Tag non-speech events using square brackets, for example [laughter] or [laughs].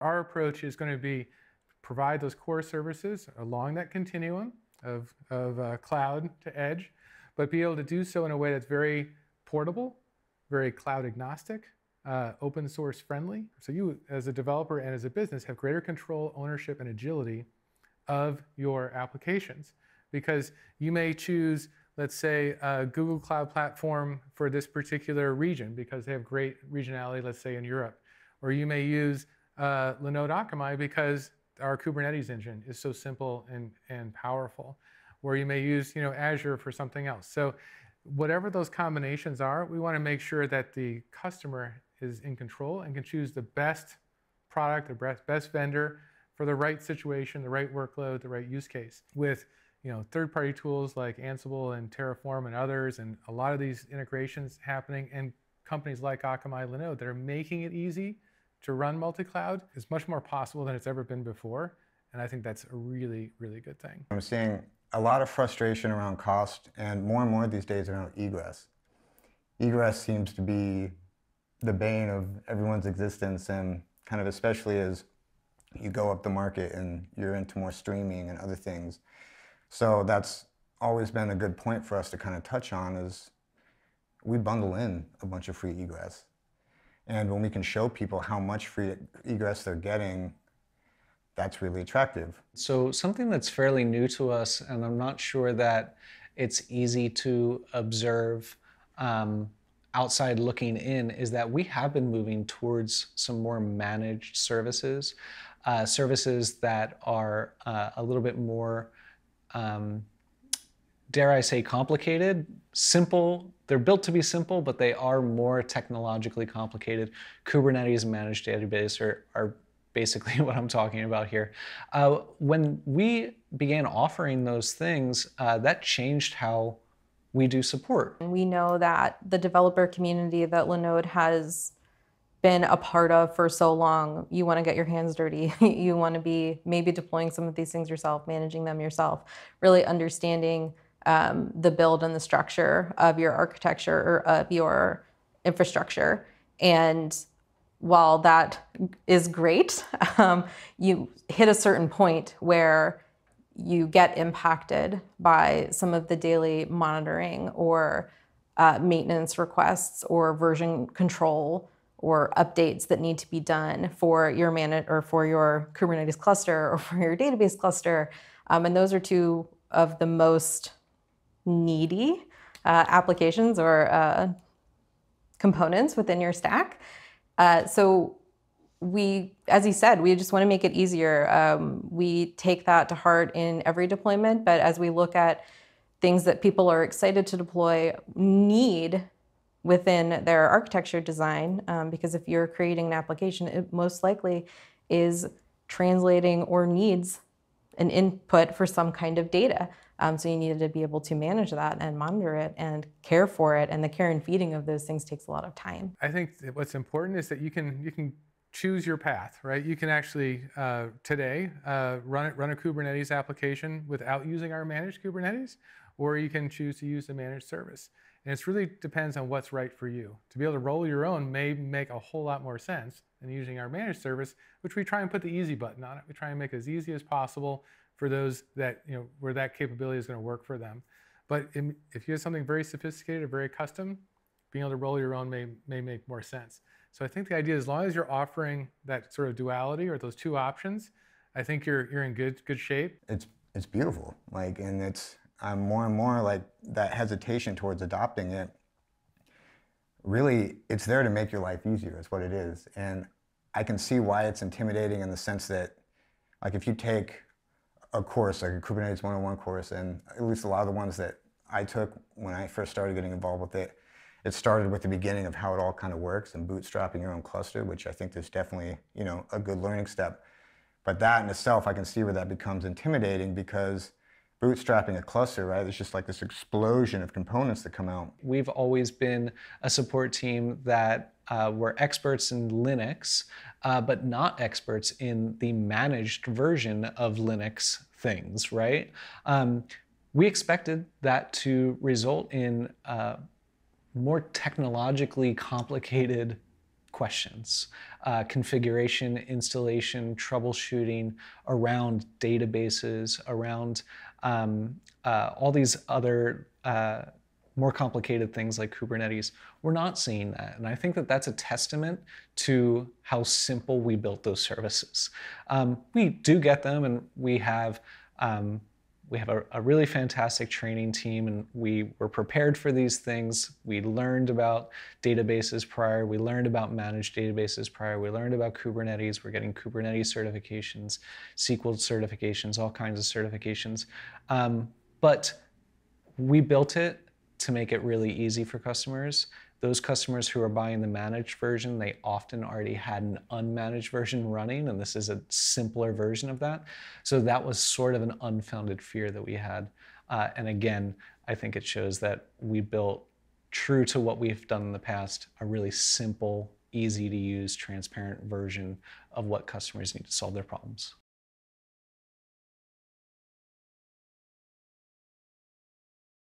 Our approach is going to be provide those core services along that continuum of, of uh, cloud to edge, but be able to do so in a way that's very portable, very cloud agnostic, uh, open source friendly. So you, as a developer and as a business, have greater control, ownership, and agility of your applications. Because you may choose, let's say, a Google Cloud Platform for this particular region because they have great regionality, let's say in Europe. Or you may use uh, Linode Akamai because our Kubernetes engine is so simple and, and powerful. where you may use you know, Azure for something else. So whatever those combinations are, we want to make sure that the customer is in control and can choose the best product, the best, vendor for the right situation, the right workload, the right use case. With you know, third-party tools like Ansible and Terraform and others, and a lot of these integrations happening, and companies like Akamai Linode that are making it easy to run multi-cloud is much more possible than it's ever been before. And I think that's a really, really good thing. I'm seeing a lot of frustration around cost and more and more these days around egress. Egress seems to be the bane of everyone's existence and kind of especially as you go up the market and you're into more streaming and other things. So that's always been a good point for us to kind of touch on is we bundle in a bunch of free egress. And when we can show people how much free egress they're getting, that's really attractive. So something that's fairly new to us, and I'm not sure that it's easy to observe um, outside looking in, is that we have been moving towards some more managed services, uh, services that are uh, a little bit more um, dare I say, complicated, simple. They're built to be simple, but they are more technologically complicated. Kubernetes managed database are, are basically [laughs] what I'm talking about here. Uh, when we began offering those things, uh, that changed how we do support. We know that the developer community that Linode has been a part of for so long, you want to get your hands dirty. [laughs] you want to be maybe deploying some of these things yourself, managing them yourself, really understanding um, the build and the structure of your architecture or of your infrastructure. And while that is great, [laughs] um, you hit a certain point where you get impacted by some of the daily monitoring or uh, maintenance requests or version control or updates that need to be done for your man or for your Kubernetes cluster or for your database cluster. Um, and those are two of the most needy uh, applications or uh, components within your stack. Uh, so we, as you said, we just want to make it easier. Um, we take that to heart in every deployment, but as we look at things that people are excited to deploy, need within their architecture design, um, because if you're creating an application, it most likely is translating or needs an input for some kind of data. Um, so you needed to be able to manage that and monitor it and care for it. And the care and feeding of those things takes a lot of time. I think what's important is that you can you can choose your path, right? You can actually uh, today uh, run run a Kubernetes application without using our managed Kubernetes, or you can choose to use a managed service. And it really depends on what's right for you. To be able to roll your own may make a whole lot more sense than using our managed service, which we try and put the easy button on it. We try and make it as easy as possible for those that, you know, where that capability is going to work for them. But if you have something very sophisticated or very custom, being able to roll your own may, may make more sense. So I think the idea is as long as you're offering that sort of duality or those two options, I think you're, you're in good, good shape. It's, it's beautiful. Like, and it's, I'm more and more like that hesitation towards adopting it. Really, it's there to make your life easier, It's what it is. And I can see why it's intimidating in the sense that, like, if you take a course, like a Kubernetes 101 course, and at least a lot of the ones that I took when I first started getting involved with it, it started with the beginning of how it all kind of works and bootstrapping your own cluster, which I think is definitely, you know, a good learning step. But that in itself, I can see where that becomes intimidating because bootstrapping a cluster, right? There's just like this explosion of components that come out. We've always been a support team that uh, were experts in Linux, uh, but not experts in the managed version of Linux things, right? Um, we expected that to result in uh, more technologically complicated questions uh, configuration, installation, troubleshooting around databases, around um, uh, all these other uh, more complicated things like Kubernetes. We're not seeing that. And I think that that's a testament to how simple we built those services. Um, we do get them and we have um, we have a, a, really fantastic training team and we were prepared for these things. We learned about databases prior. We learned about managed databases prior. We learned about Kubernetes. We're getting Kubernetes certifications, SQL certifications, all kinds of certifications. Um, but we built it to make it really easy for customers. Those customers who are buying the managed version, they often already had an unmanaged version running, and this is a simpler version of that. So that was sort of an unfounded fear that we had. Uh, and again, I think it shows that we built, true to what we've done in the past, a really simple, easy to use, transparent version of what customers need to solve their problems.